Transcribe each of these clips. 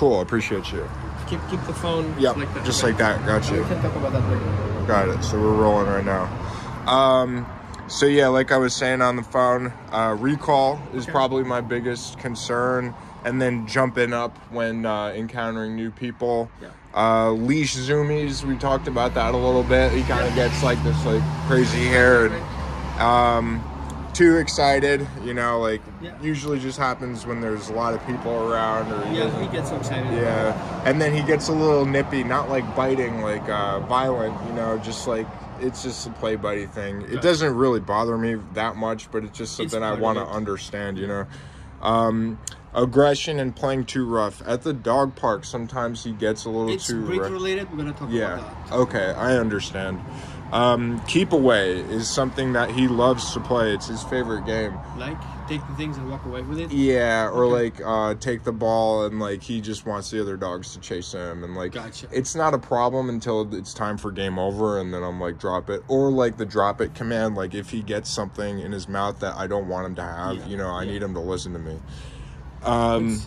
Cool. Appreciate you. Keep keep the phone. Yep. like that. Just Okay. like that. Got We you. can talk about that later. Got it. So we're rolling right now. Um, so yeah, like I was saying on the phone, uh, recall is Okay. probably my biggest concern, and then jumping up when uh, encountering new people. Yeah. Uh, leash zoomies, we talked about that a little bit. He kind of gets like this like crazy hair. And, um, too excited, you know, like Yeah. usually just happens when there's a lot of people around or he Yeah, he gets excited. yeah, and then he gets a little nippy, not like biting, like uh, violent, you know, just like it's just a play buddy thing. It doesn't really bother me that much, but it's just It's something I want to understand, you know. Um, aggression and playing too rough at the dog park. Sometimes he gets a little It's too breed rough. related. We're gonna talk Yeah. about that. Okay, I understand. Um, keep away is something that he loves to play. It's his favorite game. Like take the things and walk away with it. Yeah, or Okay. like uh, take the ball and like he just wants the other dogs to chase him and like Gotcha. it's not a problem until it's time for game over and then I'm like drop it or like the drop it command like if he gets something in his mouth that I don't want him to have, Yeah, you know, I yeah. need him to listen to me. Um,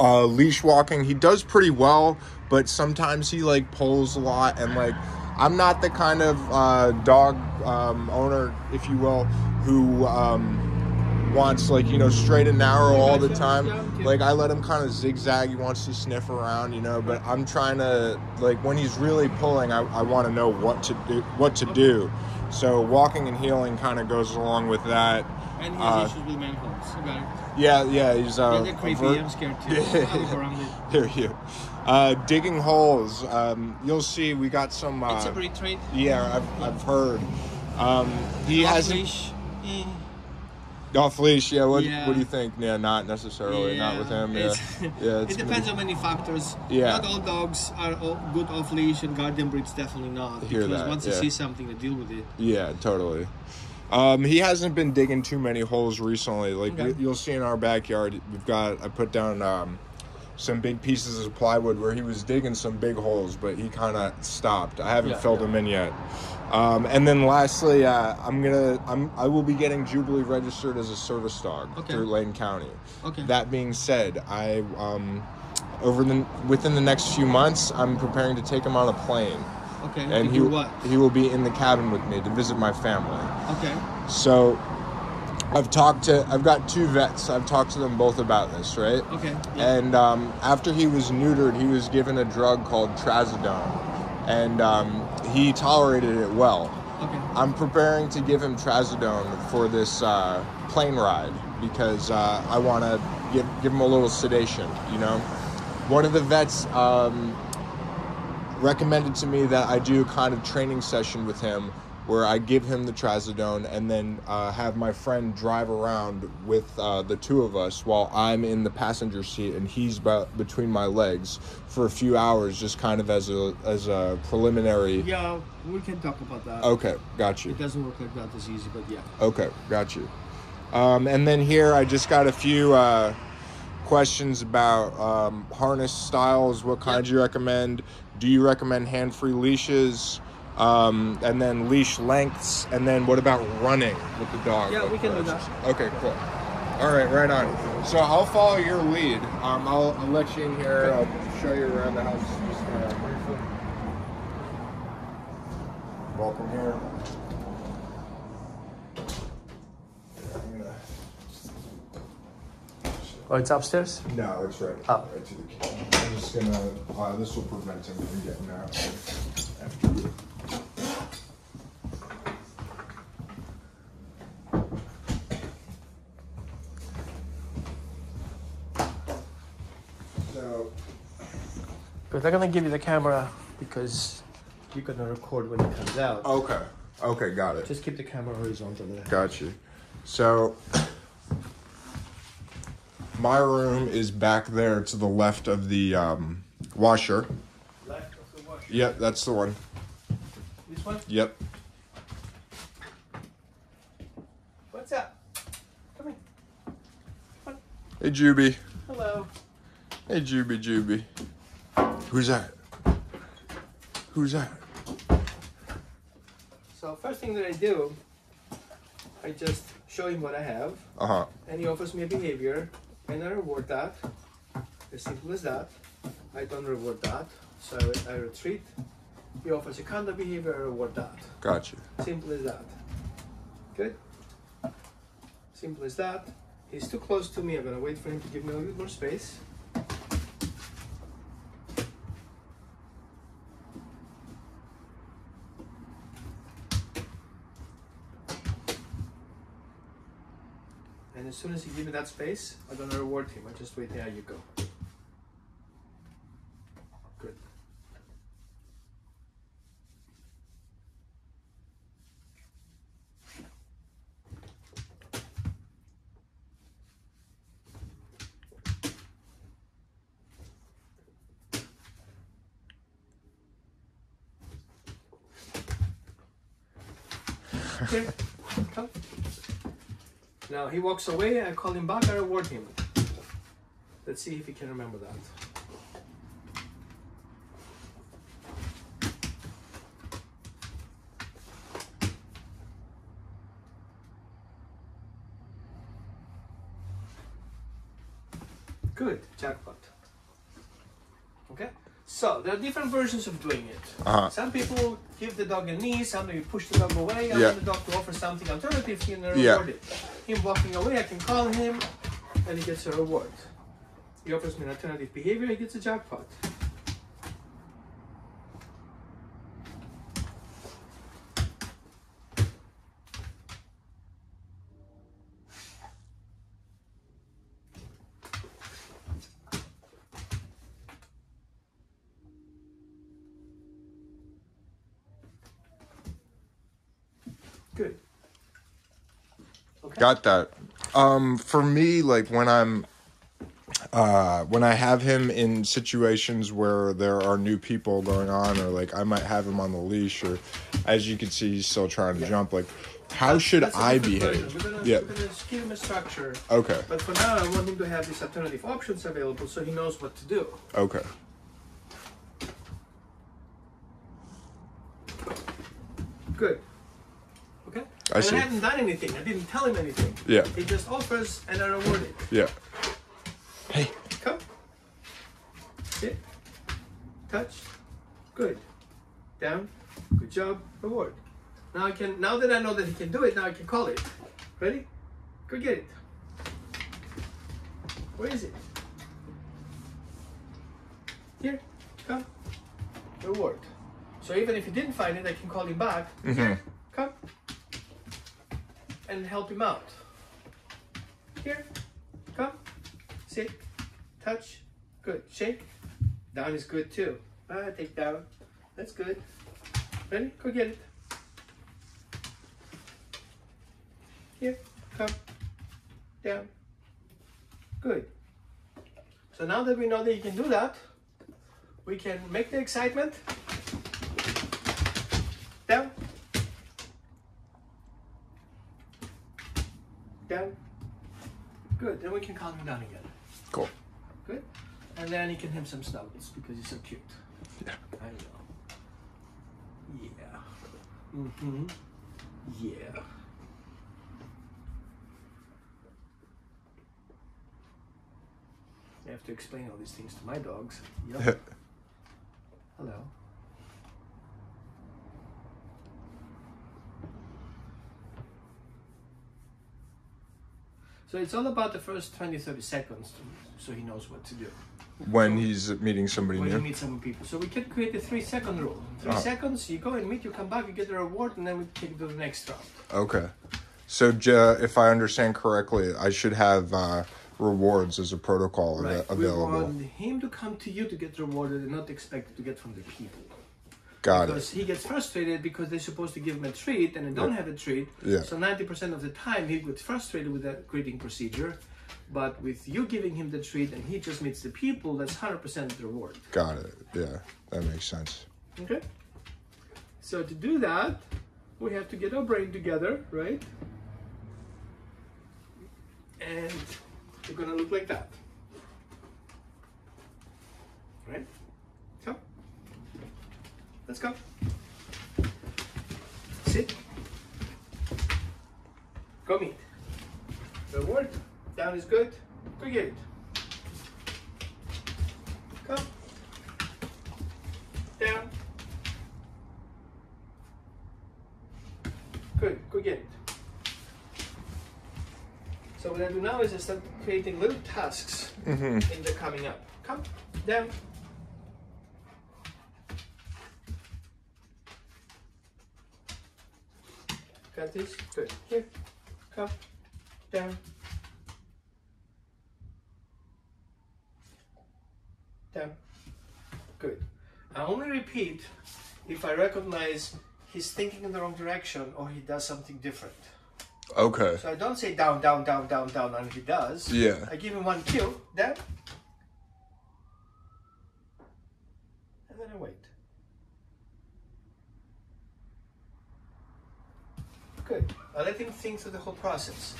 uh, leash walking, he does pretty well, but sometimes he like pulls a lot and like I'm not the kind of uh, dog um, owner, if you will, who um, wants like you know straight and narrow all the time. Like I let him kind of zigzag. He wants to sniff around, you know. But I'm trying to like when he's really pulling, I, I want to know what to do. What to do. So walking and heeling kind of goes along with that. and he uh, has issues with manholes. Yeah, yeah. He's uh, Yeah, they're creepy. avert- I'm scared too. I look around it. Hear you. Uh, digging holes. Um, you'll see. We got some. Uh, It's a breed trait. yeah, I've, I've heard. Um, he Off hasn't leash, eh, off leash. Yeah. What Yeah. What do you think? Yeah, not necessarily. not with him. Yeah. Yeah. It depends be- on many factors. Yeah. Not all dogs are all good off leash, and guardian breeds definitely not. Hear because that, once yeah. they see something, they deal with it. Yeah, totally. Um, he hasn't been digging too many holes recently. Like Okay. you- you'll see in our backyard, we've got I put down um, some big pieces of plywood where he was digging some big holes, but he kind of stopped. I haven't Yeah, filled yeah. them in yet. Um, and then lastly, uh, I'm gonna I'm I will be getting Jubilee registered as a service dog Okay. through Lane County. Okay. That being said, I um, over the within the next few months, I'm preparing to take him on a plane, Okay. and he what? he will be in the cabin with me to visit my family. Okay. So I've talked to I've got two vets. I've talked to them both about this, right? Okay. Yeah. And um, after he was neutered, he was given a drug called trazodone, and um, he tolerated it well. okay. I'm preparing to give him trazodone for this uh, plane ride because uh, I want to give give him a little sedation. You know, one of the vets um, recommended to me that I do a kind of training session with him where I give him the trazodone and then uh, have my friend drive around with uh, the two of us while I'm in the passenger seat and he's about between my legs for a few hours, just kind of as a as a preliminary. Yeah, we can talk about that. Okay, got you. It doesn't work like that as easy, but yeah. Okay, got you. Um, and then here I just got a few uh, questions about um, harness styles. What kind Yep. you recommend? Do you recommend hand-free leashes? Um, and then leash lengths. And then what about running with the dog? Yeah, we can do that. Okay, cool. All right, right on. So I'll follow your lead. Um, I'll, I'll let you in here. I'll show you around the house just uh, briefly. Welcome here. Yeah, I'm gonna- Oh, it's upstairs? No, it's right, Oh. right to the kitchen. I'm just gonna, uh, this will prevent him from getting out after you. So, But they're gonna give you the camera because you're gonna record when it comes out. okay, okay, got it. Just keep the camera horizontal there. Got you. So, my room is back there to the left of the um, washer. Left of the wash. Yep, that's the one. This one? Yep. What's up? Come here. Hey, Jubie. Hello. Hey, Jubie, Jubie. Who's that? Who's that? So first thing that I do, I just show him what I have, Uh huh. and he offers me a behavior, and I reward that. As simple as that. I don't reward that, so I, I retreat. He offers a counter behavior, I reward that. Gotcha. Simple as that. Good. Simple as that. He's too close to me. I'm gonna wait for him to give me a little bit more space. As soon as he gives me that space, I'm gonna reward him. I just wait. There you go. Good. Here, come. Now he walks away, I call him back, I reward him. Let's see if he can remember that. Good, jackpot. Okay? So there are different versions of doing it. Uh-huh. Some people give the dog a knee, some you push the dog away, I Yeah. the dog to offer something alternative and reward Yeah. it. Him walking away, I can call him and he gets a reward. He offers me an alternative behavior, he gets a jackpot. Good. Got that. Um, for me, like when I'm, uh, when I have him in situations where there are new people going on, or like I might have him on the leash, or as you can see, he's still trying to jump. Like, how should That's I behave? Gonna, Yeah. give him a structure. Okay. But for now, I want him to have these alternative options available so he knows what to do. Okay. Good. Okay? I and see. I hadn't done anything. I didn't tell him anything. Yeah. He just offers and I reward it. Yeah. Hey. Come. Sit. Touch. Good. Down. Good job. Reward. Now I can. Now that I know that he can do it, now I can call it. Ready? Go get it. Where is it? Here. Come. Reward. So even if he didn't find it, I can call him back. Here. Come. And help him out. Here. Come. Sit. Touch. Good. Shake. Down is good too. Ah, take down. That's good. Ready? Go get it. Here. Come. Down. Good. So now that we know that you can do that, we can make the excitement. Down. Down. Good. Then we can calm him down again. Cool. Good. And then you can have some snuggles because he's so cute. Yeah. I know. Yeah. Mm-hmm. Yeah. I have to explain all these things to my dogs. Yep. Hello. So it's all about the first 20, 30 seconds to, so he knows what to do when he's meeting somebody when you new. meet some people. So we can create a three second rule. 3 Ah. seconds, you go and meet, you come back, you get the reward, and then we take it to the next round. Okay. So, J- if I understand correctly, I should have uh, rewards as a protocol av- We want him to come to you to get rewarded and not expect to get from the people. Got it. Because he gets frustrated because they're supposed to give him a treat and they don't have a treat. Yeah. So 90% of the time he gets frustrated with that greeting procedure. But with you giving him the treat and he just meets the people, that's 100% the reward. Got it. Yeah, that makes sense. Okay? So to do that, we have to get our brain together, right? And we're gonna look like that. Right? Let's go. Sit. Go meet. Reward. Down is good. Go get it. Come. Down. Good. Go get it. So what I do now is I start creating little tasks mm -hmm. in the coming up. Come. Down. Got this? Good. Here. Come. Down. Down. Good. I only repeat if I recognize he's thinking in the wrong direction or he does something different. Okay. So I don't say down, down, down, down, down, and he does. Yeah. I give him one cue, down. And then I wait. Good. I let him think through the whole process.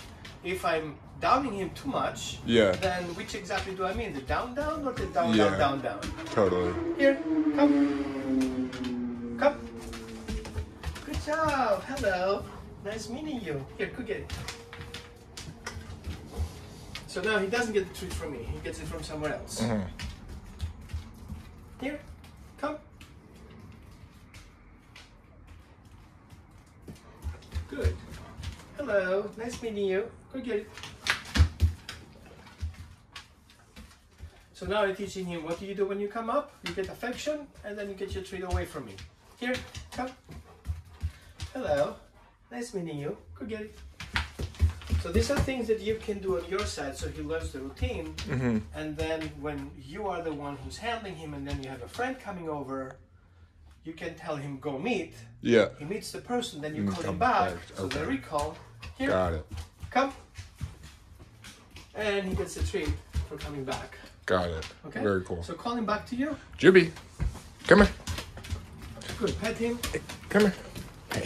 If I'm downing him too much, Yeah. then which exactly do I mean? The down, down, or the down, Yeah. down, down, down? Totally. Here, come. Come. Good job. Hello. Nice meeting you. Here, go get it. So now he doesn't get the treat from me. He gets it from somewhere else. Mhm. Here, Nice meeting you. Go get it. So now I'm teaching him what do you do when you come up? You get affection and then you get your treat away from me. Here, come. Hello. Nice meeting you. Go get it. So these are things that you can do on your side so he learns the routine. Mhm. And then when you are the one who's handling him and then you have a friend coming over, you can tell him go meet. Yeah. He meets the person, then you Mm, call come him back. back. So they Okay. recall. Here, Got it. come. And he gets a treat for coming back. Got it. Okay? Very cool. So call him back to you. Jubie, come here. Good. Pet him. Come here.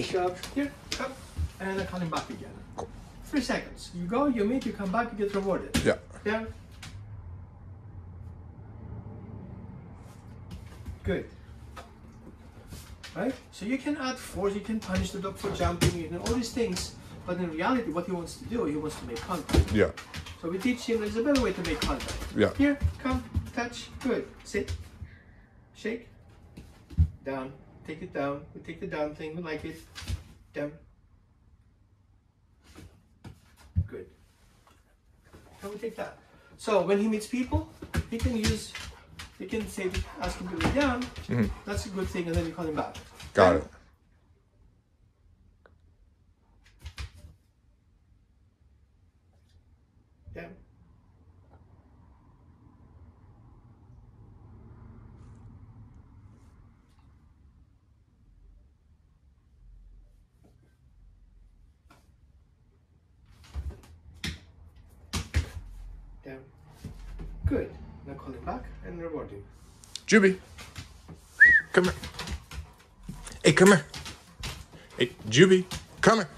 Job. Here, come. And then call him back again. Cool. Three seconds. You go, you meet, you come back, you get rewarded. Yeah. Yeah. Good. Right? So you can add force, you can punish the dog for jumping, you know, all these things. But in reality, what he wants to do, he wants to make contact. Yeah. So we teach him there's a better way to make contact. Yeah. Here, come, touch, good. Sit, shake, down, take it down. We take the down thing, we like it. Down. Good. And we take that. So when he meets people, he can use, he can say, ask him to lay down. Mhm. That's a good thing, and then you call him back. Got Down. it. Down. Down. Good. Now call and reward him. Jubie, come here. Hey, come here. Hey, Jubie, come here.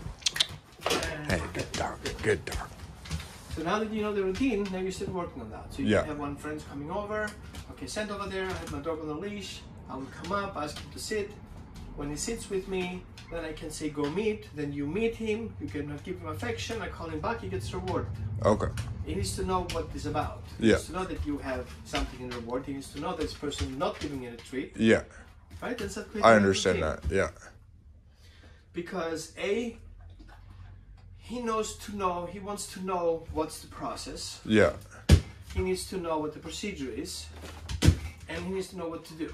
And Hey, good dog. Good dog. So now that you know the routine, now you start working on that. So you Yeah. have one friend's coming over. Okay, send over there. I have my dog on a leash. I will come up, ask him to sit. When he sits with me, then I can say go meet. Then you meet him. You can give him affection. I call him back. He gets reward. Okay. He needs to know what it's about. He Yeah. needs to know that you have something in reward. He needs to know that this person not giving you a treat. Yeah. Right? That's a I understand that. Yeah. because a he knows to know he wants to know what's the process Yeah. he needs to know what the procedure is and he needs to know what to do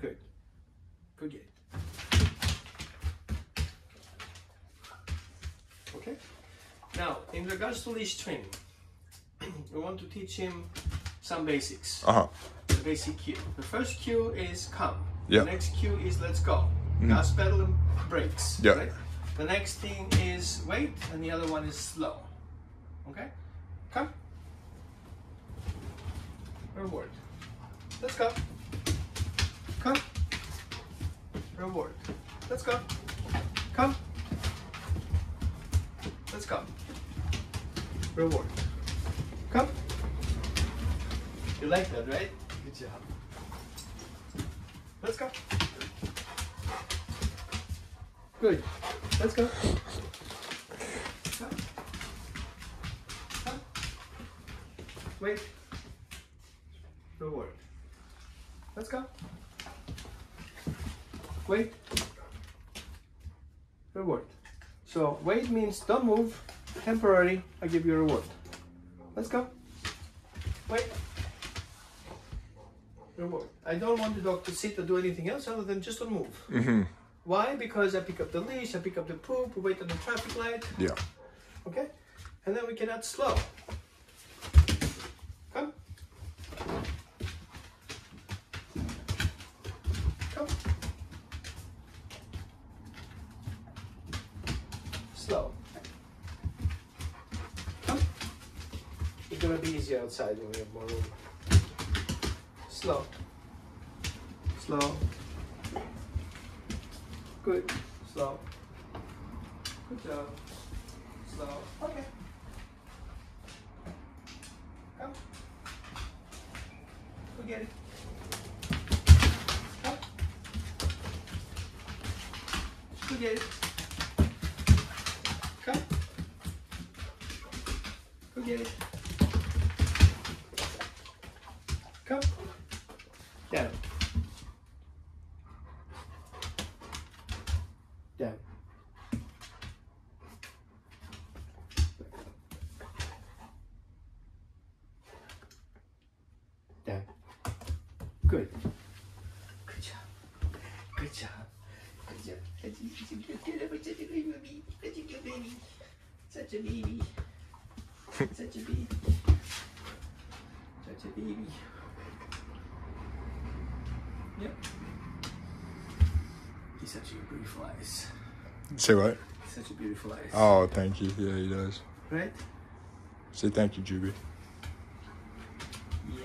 good good get it okay now in regards to leash training we want to teach him some basics Uh huh. the basic cue. The first cue is come. Yeah. The next cue is let's go. Gas pedal and brakes. Yeah. Right? The next thing is wait, and the other one is slow. Okay? Come. Reward. Let's go. Come. Reward. Let's go. Come. Let's go. Reward. Come. You like that, right? Good job. Let's go. Good. Let's go. Come. Come. Wait. Reward. Let's go. Wait. Reward. So wait means don't move. Temporary. I give you a reward. Let's go. Wait. Reward. I don't want the dog to sit or do anything else other than just don't move. Mm-hmm. Why? Because I pick up the leash, I pick up the poop, we wait on the traffic light. Yeah. Okay? And then we can add slow. Come. Come. Slow. Come. Easier outside when we have more room. Slow. Slow. Good. Slow. Good job. Slow. Okay. Come. Go get it. Come. Go get it. Come. Go get it. Come. Down. Down. Down. Good. Good job. Good job. Good job. Such a good, good, such a good baby. Such a good baby. Such a baby. Such a baby. Such a baby. Yep. He's such a beautiful eyes. Say what? Such a beautiful eyes. Oh, thank you. Yeah, he does. Right? Say thank you, Jubie. Yeah.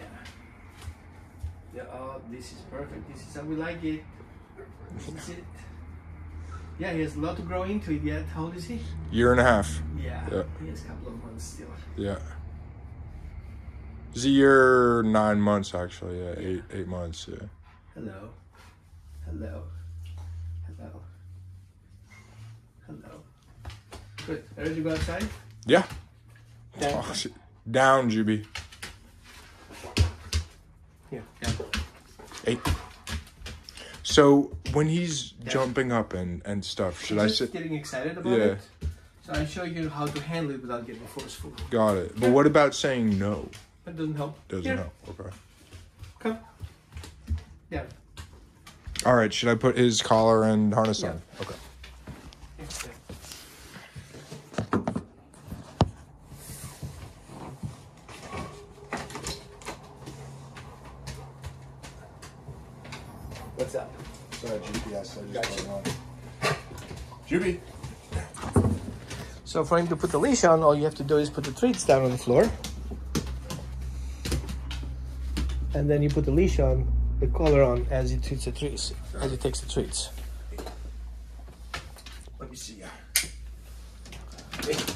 Yeah, oh, this is perfect. This is how we like it. This is it. Yeah, he has a lot to grow into it yet. How old is he? Year and a half. Yeah. Yeah. He has a couple of months still. Yeah. It's a year nine months actually. Yeah, eight eight months. Yeah. Hello. Hello. Hello. Hello. Good. Ready to go outside? Yeah. Down. Oh. Down, Jubie. Yeah. Yeah. Eight. So when he's jumping up and and stuff, should I Just sit? getting excited about Yeah. it. So I show you how to handle it without getting forceful. Got it. But what about saying no? That doesn't help. Doesn't Here, help. Okay. Come. Yeah. All right. Should I put his collar and harness Yeah. on? Okay. Yeah. What's up? Sorry, GPS. I Gotcha. put it on. Jubie. So for him to put the leash on, all you have to do is put the treats down on the floor. And then you put the leash on, the collar on as he treats the treats, as he takes the treats. Let me see.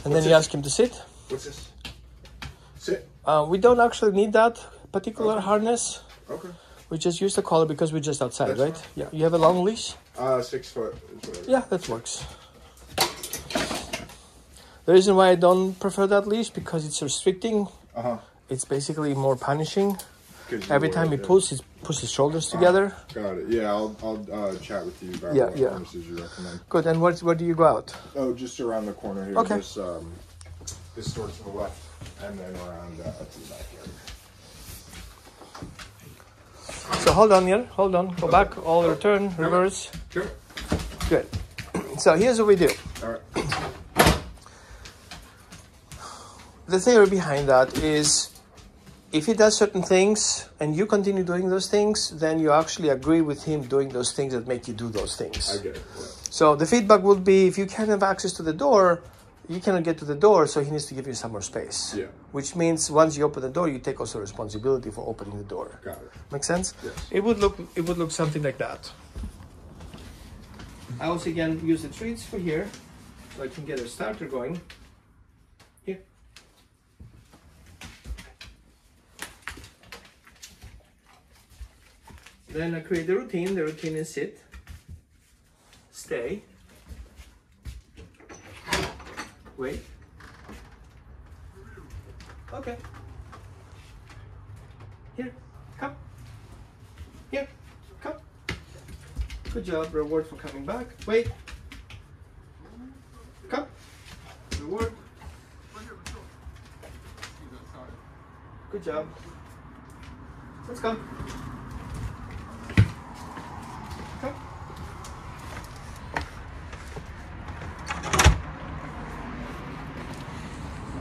And then you ask him to sit. What's this? Sit. Uh, we don't actually need that particular harness. Okay. We just use the collar because we're just outside, That's right? fine. Yeah. You have a long leash? Uh, six foot. Yeah, that works. The reason why I don't prefer that leash because it's restricting. Uh huh. It's basically more punishing. Every time he pulls, he puts his shoulders together. Got it. Yeah, I'll I'll uh, chat with you about Yeah, what yeah. harnesses you recommend. Good. And where, where do you go out? Oh, just around the corner here. Okay. This um, this door to the left, and then around uh, to the backyard. So hold on here. Hold on. Go back. All return. Reverse. Sure. Good. So here's what we do. All right. The theory behind that is if he does certain things and you continue doing those things, then you actually agree with him doing those things that make you do those things. I get it. Yeah. So the feedback would be if you can't have access to the door, you cannot get to the door, so he needs to give you some more space. Yeah. Which means once you open the door, you take also responsibility for opening the door. Got it. Make sense? Yes. It would look it would look something like that. I also again use the treats for here, so I can get a starter going. Then I create the routine. The routine is sit, stay, wait. Okay. Here, come. Here, come. Good job. Reward for coming back. Wait. Come. Reward. Good job. Let's. Come.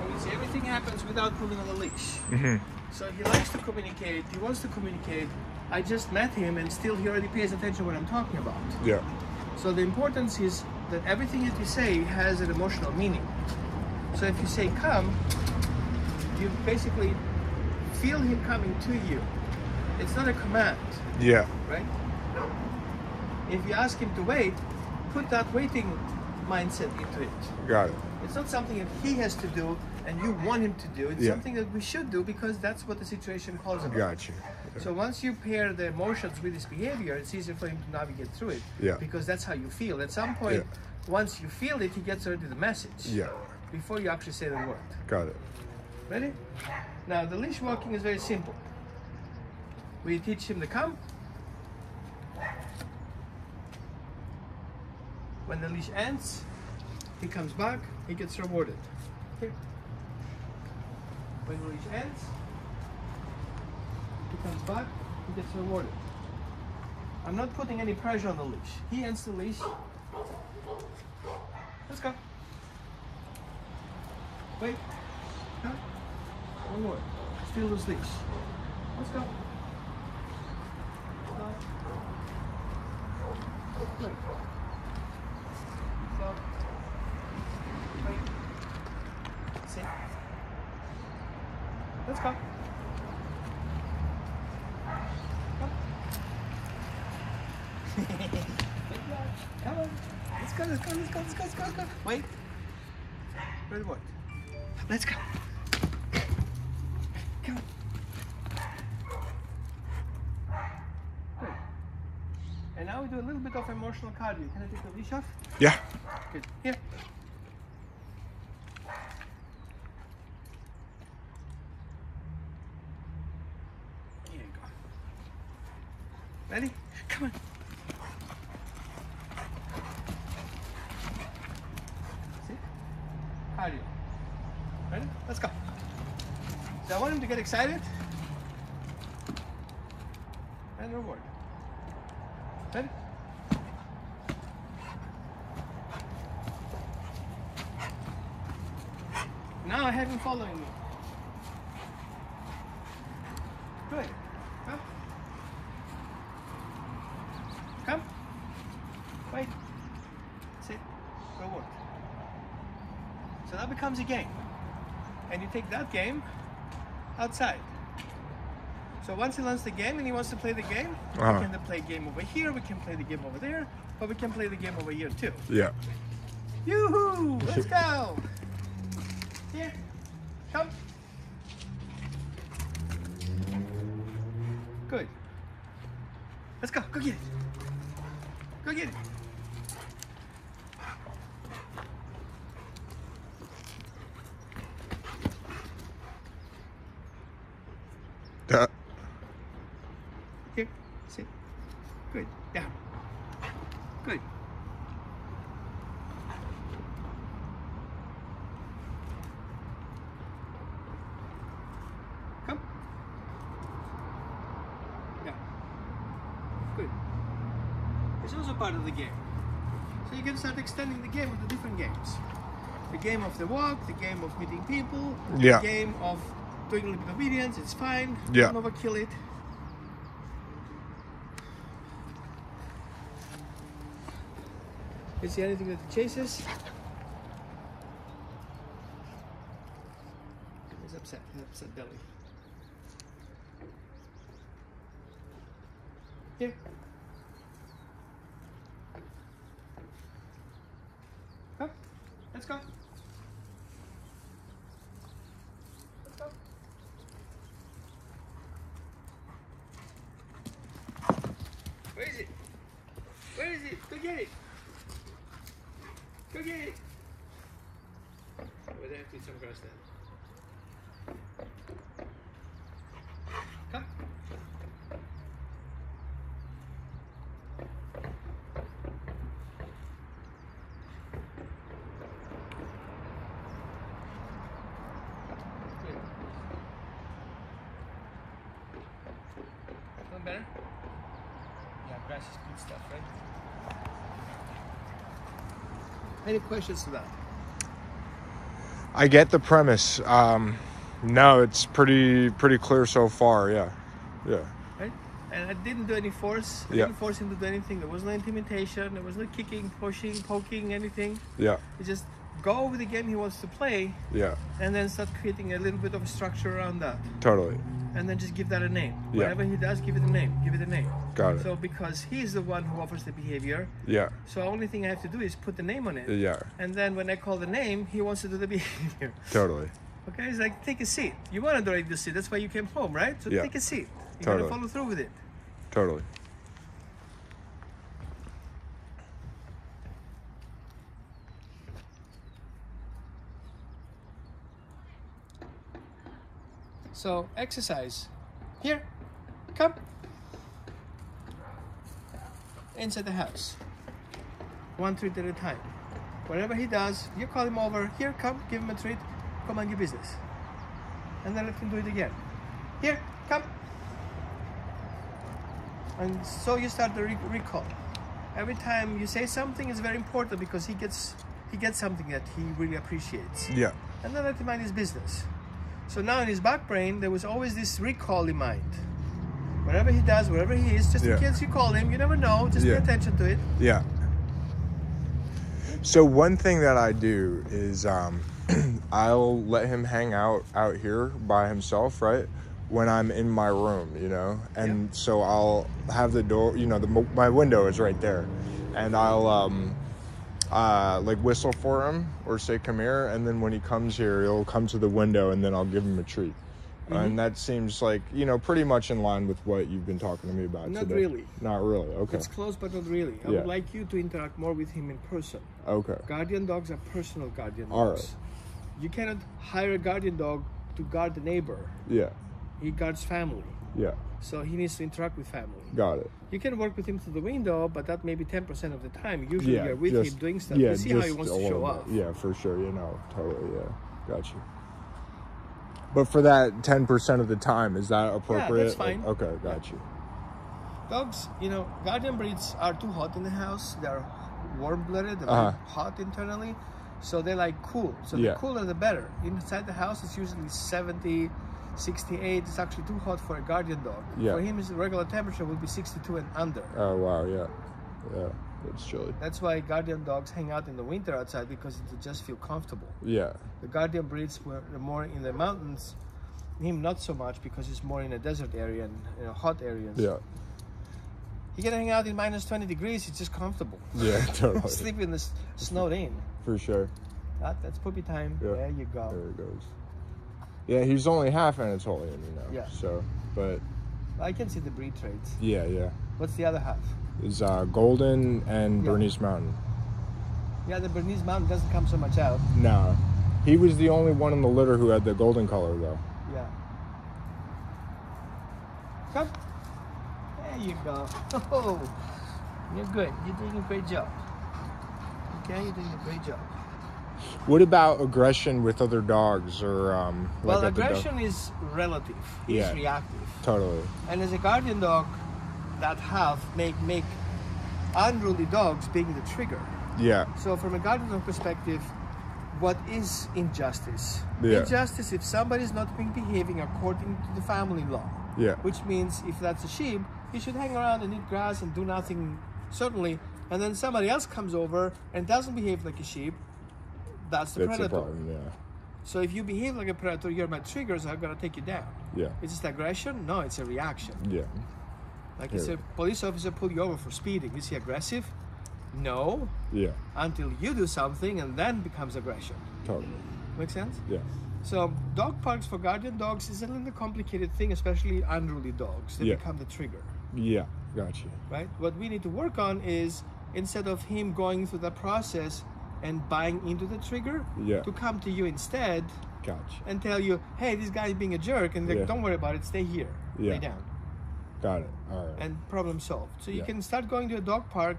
And you see, everything happens without pulling on the leash. So he likes to communicate, he wants to communicate. I just met him and still he already pays attention to what I'm talking about. Yeah. So the importance is that everything that you say has an emotional meaning. So if you say come, you basically feel him coming to you. It's not a command, Yeah. right? If you ask him to wait, put that waiting mindset into it. Got it. It's not something that he has to do and you want him to do. It's Yeah. something that we should do because that's what the situation calls about. Got you. So once you pair the emotions with his behavior, it's easier for him to navigate through it. Yeah. Because that's how you feel. At some point, once you feel it, he gets already the message. Yeah. Before you actually say the word. Got it. Ready? Now the leash walking is very simple. We teach him to come. When the leash ends, he comes back, he gets rewarded. Here. When the leash ends, he comes back, he gets rewarded. I'm not putting any pressure on the leash. He ends the leash. Let's go. Wait. Come. One more. Still loose leash. Let's go. Stop. Wait. Stop. Wait. Sit. Let's go. Come. Come on. Let's go, let's go, let's go, let's go, let's go, let's go. Wait. Where's what? Let's go. Come on. Good. And now we do a little bit of emotional cardio. Can I take the leash off? Yeah. Good. Here. Here you go. Ready? Come on. See? Cardio. Ready? Let's go. So I want him to get excited. And reward. Ready? Now I have him following me. Good. Come. Come. Wait. Sit. Reward. So that becomes a game. And you take that game outside. So once he learns the game and he wants to play the game, Uh-huh. we can play game over here, we can play the game over there, but we can play the game over here too. Yeah. Yoo-hoo! Let's go! Here. Come. Good. Let's go. Go get it. Go get it. Yeah. Here. Sit. Good. Down. Good. Come. Yeah. Good. It's also part of the game. So you can start extending the game with the different games. The game of the walk, the game of meeting people, Yeah. the game of doing a little bit of obedience, it's fine. Yeah. Don't overkill it. Is there anything that chases? He's upset. He's upset belly. Here. Come. Let's go. Let's go. Where is it? Where is it? Go get it. Go get it. Over there, to some grass then. Come. grass is good stuff, right? Any questions to that? I get the premise. Um, no, it's pretty pretty clear so far. Yeah, yeah, Right? And I didn't do any force. I Yeah. didn't force him to do anything. There was no intimidation. There was no kicking, pushing, poking, anything. yeah, He just go with the game he wants to play yeah. and then start creating a little bit of structure around that. Totally. And then just give that a name. Yeah. Whatever he does, give it a name. Give it a name. Got it. So because he's the one who offers the behavior, Yeah, so the only thing I have to do is put the name on it. yeah. And then when I call the name, he wants to do the behavior. Totally. Okay, it's like take a seat. You wanted already to sit. That's why you came home, right? So Yeah. take a seat. You Totally. gotta follow through with it. Totally. So exercise. Here, come. Inside the house. One treat at a time. Whatever he does, you call him over. Here, come, give him a treat. Come on, your business. And then let him do it again. Here, come. And so you start the re- recall. Every time you say something is very important because he gets he gets something that he really appreciates Yeah. and then let him mind his business. So now in his back brain, there was always this recall in mind. Whatever he does, wherever he is, just Yeah. in case you call him, you never know, just Yeah. pay attention to it. Yeah. So one thing that I do is um, I'll let him hang out out here by himself, right? When I'm in my room, you know, and so I'll have the door, you know, the my window is right there, and I'll um, uh, like whistle for him or say come here, and then when he comes here, he'll come to the window, and then I'll give him a treat. And that seems like you know pretty much in line with what you've been talking to me about. Not today. really. Not really. Okay. It's close, but not really. I Yeah. would like you to interact more with him in person. Okay. Guardian dogs are personal guardian All dogs. You cannot hire a guardian dog to guard the neighbor. Yeah. He guards family. Yeah. So he needs to interact with family. Got it. You can work with him through the window, but that may be 10% of the time. Usually yeah, you're with just- him doing stuff. Yeah, you see how he wants to show bit. Yeah, for sure. You know, totally. Yeah, got you. But for that ten percent of the time, is that appropriate? Yeah, that's fine. Okay, got you. Dogs, you know, guardian breeds are too hot in the house. They're warm-blooded. They're Uh-huh. hot internally, so they like cool. So Yeah. the cooler the better. Inside the house, it's usually 70, 68. It's actually too hot for a guardian dog. Yeah. For him, his regular temperature would be 62 and under. Oh wow, yeah, yeah, that's chilly. That's why guardian dogs hang out in the winter outside because they just feel comfortable. Yeah, The guardian breeds were more in the mountains. Him not so much because he's more in a desert area and you know, hot areas. yeah, He can hang out in minus 20 degrees. He's just comfortable. yeah, totally, Sleep in the s- snowed in. for sure. That, that's puppy time. Yeah. There you go. There it goes. Yeah, he's only half Anatolian, you know. Yeah. So, but I can see the breed traits. yeah, yeah, What's the other half? is uh, Golden and Yeah. Bernese Mountain. Yeah, the Bernese Mountain doesn't come so much out. Nah, he was the only one in the litter who had the golden color though. Yeah. Come. There you go. Oh, you're good. You're doing a great job. Okay, you're doing a great job. What about aggression with other dogs or um? Well, like at the dog- aggression is relative. He's Yeah. reactive. Totally. And as a guardian dog, that have make make unruly dogs being the trigger. Yeah. So from a guardian dog perspective, what is injustice? Yeah. Injustice if somebody's not been behaving according to the family law. Yeah. Which means if that's a sheep, he should hang around and eat grass and do nothing, certainly. And then somebody else comes over and doesn't behave like a sheep, that's the That's predator. problem. Yeah. So if you behave like a predator, you're my triggers, I'm gonna take you down. Yeah. Is this aggression? No, it's a reaction. Yeah. Like it's Yeah. a police officer pull you over for speeding. Is he aggressive? No, Yeah. until you do something and then becomes aggression. Totally. Make sense? Yeah. So dog parks for guardian dogs is a little complicated thing, especially unruly dogs. They Yeah. become the trigger, Yeah. Got you. right? What we need to work on is instead of him going through the process and buying into the trigger, Yeah. to come to you instead you. and tell you, hey, this guy is being a jerk, and like, Yeah. don't worry about it, stay here, Yeah. lay down. Got it. All right. and problem solved. So you Yeah. can start going to a dog park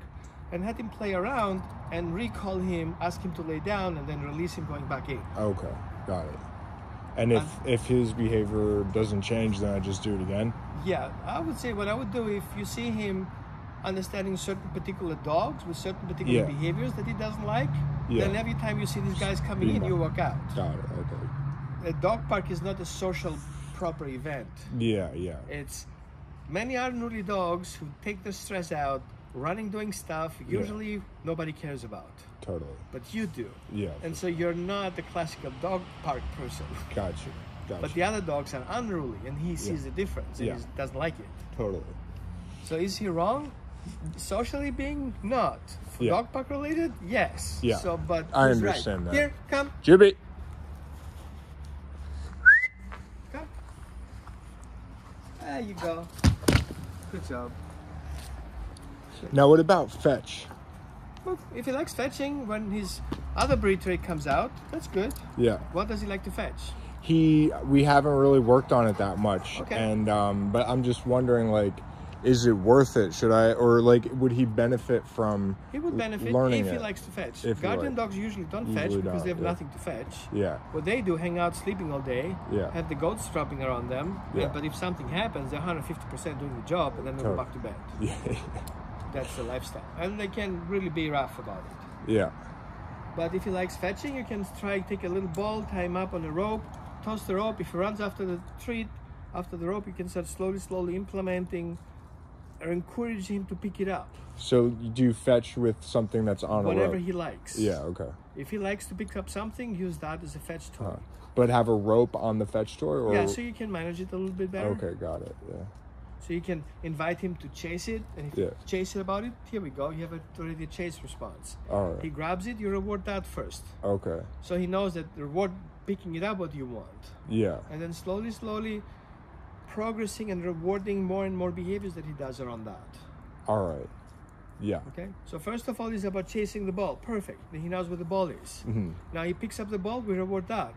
and let him play around and recall him, ask him to lay down, and then release him going back in. okay. Got it. And if if his behavior doesn't change, then I just do it again. Yeah, I would say what I would do if you see him understanding certain particular dogs with certain particular Yeah. behaviors that he doesn't like, Yeah. then every time you see these guys coming in, you walk out. Got it. Okay. A dog park is not a social proper event. Yeah, yeah. It's many unruly dogs who take their stress out running, doing stuff Yeah. usually nobody cares about, Totally. but you do. Yeah. And so you're not the classical dog park person. Got you. Got But the other dogs are unruly and he sees Yeah. the difference and Yeah. he doesn't like it. Totally. So is he wrong? Socially being not. Yeah. Dog park related? Yes. Yeah. So but I he's right. understand that. Here, come, Jubie. come. There you go. Good job. Now, what about fetch? Well, if he likes fetching when his other breed trait comes out, that's good. Yeah. What does he like to fetch? He, we haven't really worked on it that much, Okay. and um, but I'm just wondering, like, is it worth it? Should I, or like, would he benefit from? He would benefit learning if he it? likes to fetch. If Guardian like- dogs usually don't Usually fetch because don't, they have yeah. nothing to fetch. Yeah. What they do, hang out sleeping all day, Yeah. have the goats dropping around them. Yeah. But if something happens, they're 150% doing the job and then they go back to bed. Yeah. That's the lifestyle. And they can really be rough about it. yeah. But if he likes fetching, you can try take a little ball, tie him up on a rope, toss the rope. If he runs after the treat, after the rope, you can start slowly, slowly implementing or encourage him to pick it up So you do fetch with something that's on a whatever he likes. Yeah. Okay. If he likes to pick up something, use that as a fetch toy. Uh, but have a rope on the fetch toy, or Yeah, so you can manage it a little bit better. okay, got it. Yeah. So you can invite him to chase it, and if Yeah. you chase it about it, here we go. You have already a chase response. All He grabs it, you reward that first. Okay. So he knows that the reward picking it up what you want. Yeah. And then slowly, slowly progressing and rewarding more and more behaviors that he does around that. All right. Yeah. Okay? So first of all, it's about chasing the ball. Perfect. Then he knows where the ball is. Mhm. Now he picks up the ball, we reward that.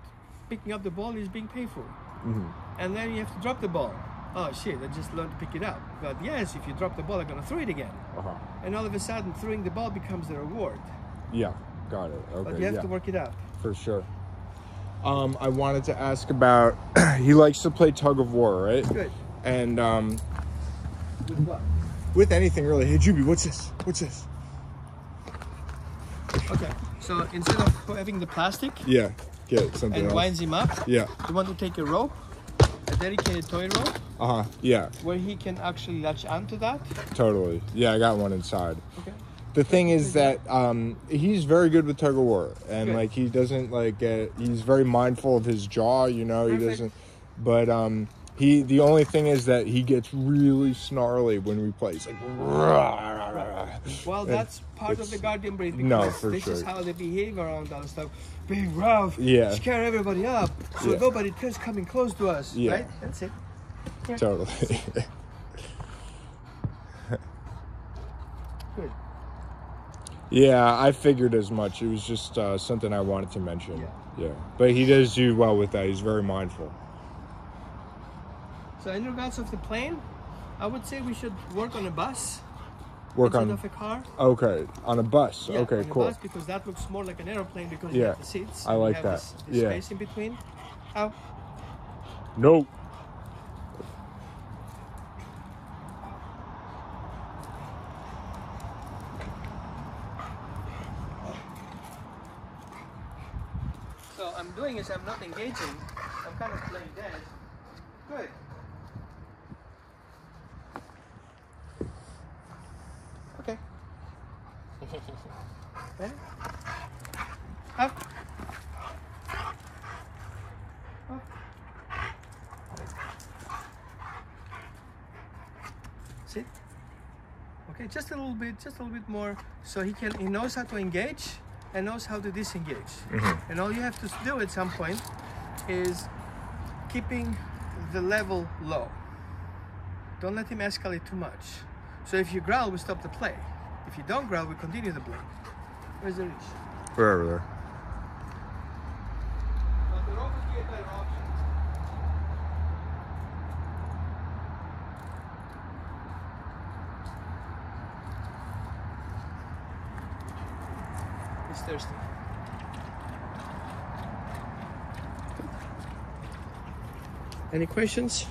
Picking up the ball is being painful. Mhm. And then you have to drop the ball. Oh shit, I just learned to pick it up. But yes, if you drop the ball, I'm gonna throw it again. Uh huh. And all of a sudden, throwing the ball becomes the reward. Yeah. Got it. Okay. But you have yeah. to work it out. for sure. Um, I wanted to ask about. he likes to play tug of war, right? Good. And um, With what? with anything really. Hey, Jubie, what's this? What's this? Okay. So instead of having the plastic Yeah. Get something and else. winds him up, Yeah. you want to take a rope, a dedicated toy rope, Uh huh. Yeah. where he can actually latch onto that. Totally. Yeah, I got one inside. Okay. The thing is that um, he's very good with tug of war, and Good. like he doesn't like get. He's very mindful of his jaw. You know, he Perfect. doesn't. But um, he. The only thing is that he gets really snarly when we play. He's like. Well, that's part of the guardian breed because No, for this is how they behave around that stuff. Being rough, Yeah. scare everybody up, so Yeah. nobody tries coming close to us. Yeah. Right? That's it. Totally. Good. Yeah, I figured as much. It was just uh, something I wanted to mention. Yeah. Yeah. But he does do well with that. He's very mindful. So in regards of the plane, I would say we should work on a bus Work instead on. of a car. Okay, on a bus. Yeah, okay, cool. bus because that looks more like an aeroplane because you have the seats. I like that. This, this Yeah. space in between. Out. Nope. So I'm doing is I'm not engaging. I'm kind of playing dead. Good. Okay. Ready? Up. Up. Sit. Okay, just a little bit, just a little bit more, so he can he knows how to engage and knows how to disengage. Mm-hmm. And all you have to do at some point is keeping the level low. Don't let him escalate too much. So if you growl, we stop the play. If you don't growl, we continue the play. Where's the reach? Wherever there. But the rope would be a better option. He's thirsty. Any questions?